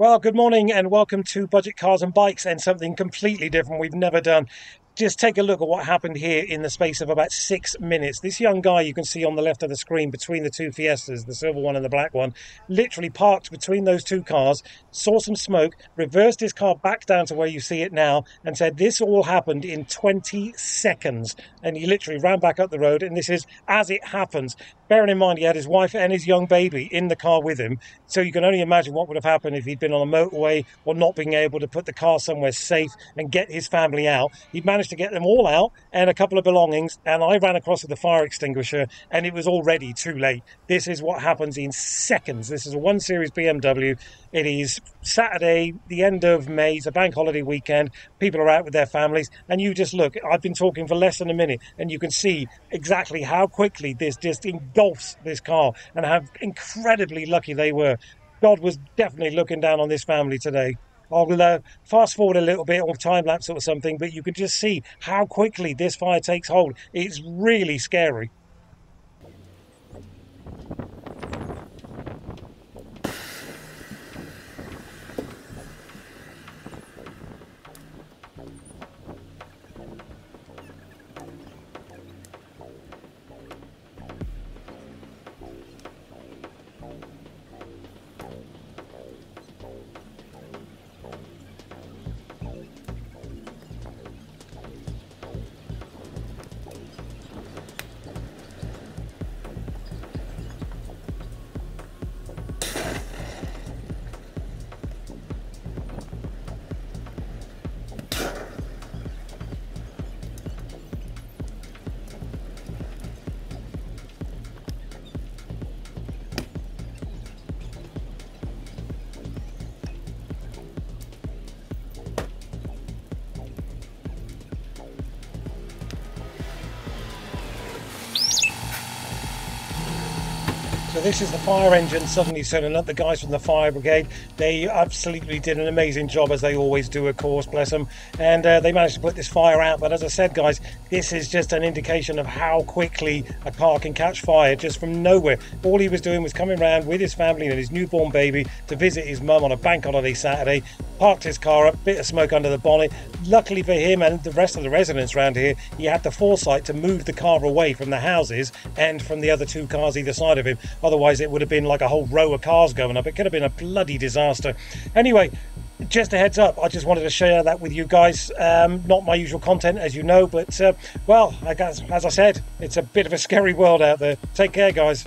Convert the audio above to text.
Well, good morning and welcome to Budget Cars and Bikes and something completely different we've never done. Just take a look at what happened here in the space of about six minutes. This young guy you can see on the left of the screen between the two Fiestas, the silver one and the black one, literally parked between those two cars, saw some smoke, reversed his car back down to where you see it now, and said this all happened in 20 seconds. And he literally ran back up the road, and this is as it happens. Bearing in mind he had his wife and his young baby in the car with him, so you can only imagine what would have happened if he'd been on a motorway or not being able to put the car somewhere safe and get his family out. He managed to get them all out and a couple of belongings, and I ran across with the fire extinguisher, and it was already too late. This is what happens in seconds. This is a 1 Series BMW. It is Saturday, the end of May, it's a bank holiday weekend. People are out with their families, and you just look. I've been talking for less than a minute, and you can see exactly how quickly this just engulfs this car and how incredibly lucky they were. God was definitely looking down on this family today. I'll uh, fast forward a little bit or time lapse or something, but you can just see how quickly this fire takes hold. It's really scary. So this is the fire engine suddenly turning up. The guys from the fire brigade, they absolutely did an amazing job as they always do, of course, bless them. And uh, they managed to put this fire out. But as I said, guys, this is just an indication of how quickly a car can catch fire just from nowhere. All he was doing was coming around with his family and his newborn baby to visit his mum on a bank holiday Saturday. Parked his car up, bit of smoke under the bonnet. Luckily for him and the rest of the residents around here, he had the foresight to move the car away from the houses and from the other two cars either side of him. Otherwise, it would have been like a whole row of cars going up. It could have been a bloody disaster. Anyway, just a heads up, I just wanted to share that with you guys. Um, not my usual content, as you know, but uh, well, I guess, as I said, it's a bit of a scary world out there. Take care, guys.